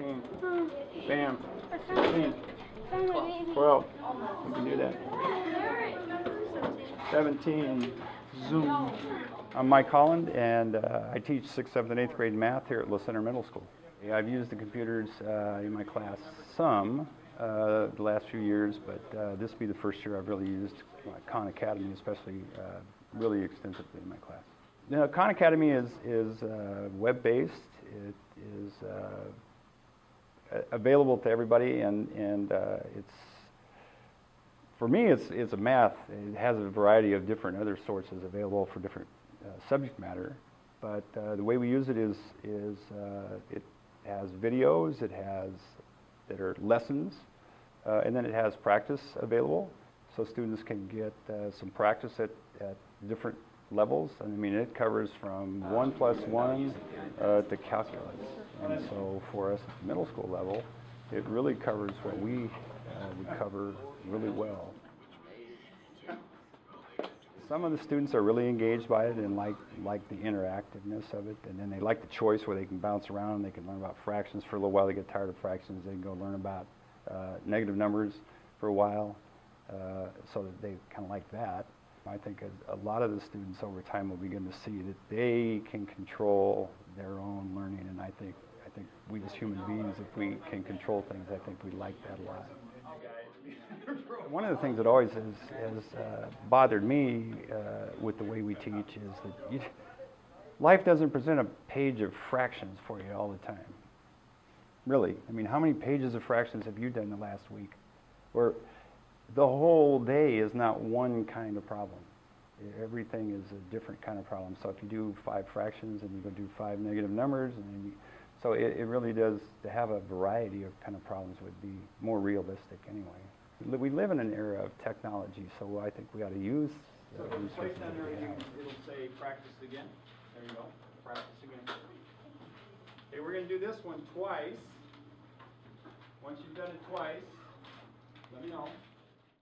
16, bam, 15, 12, we can do that. 17, zoom. I'm Mike Holland, and uh, I teach 6th, 7th, and 8th grade math here at La Center Middle School. I've used the computers uh, in my class some uh, the last few years, but uh, this will be the first year I've really used Khan Academy, especially uh, really extensively in my class. Now, Khan Academy is, is uh, web-based. It is uh, available to everybody, and, and uh, it's for me, it's, it's a math. It has a variety of different other sources available for different uh, subject matter. But uh, the way we use it is, is uh, it has videos, it has that are lessons, uh, and then it has practice available. So students can get uh, some practice at, at different levels. And I mean, it covers from one plus one uh, to calculus. And so for us at the middle school level, it really covers what we uh, would cover really well. Some of the students are really engaged by it and like, like the interactiveness of it. And then they like the choice where they can bounce around and they can learn about fractions for a little while. They get tired of fractions. They can go learn about uh, negative numbers for a while. Uh, so that they kind of like that. I think a, a lot of the students over time will begin to see that they can control their own learning. And I think, I think we as human beings, if we can control things, I think we like that a lot. One of the things that always has, has uh, bothered me uh, with the way we teach is that you, life doesn't present a page of fractions for you all the time. Really. I mean, how many pages of fractions have you done the last week? Or the whole day is not one kind of problem. Everything is a different kind of problem. So if you do five fractions and you go do five negative numbers, and then you, so it, it really does to have a variety of kind of problems would be more realistic anyway. We live in an era of technology, so I think we ought to use So if you place resources it that under, we have. can- it'll say practice again. There you go, practice again. Okay, we're gonna do this one twice. Once you've done it twice, let me know.